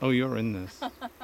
Oh, you're in this.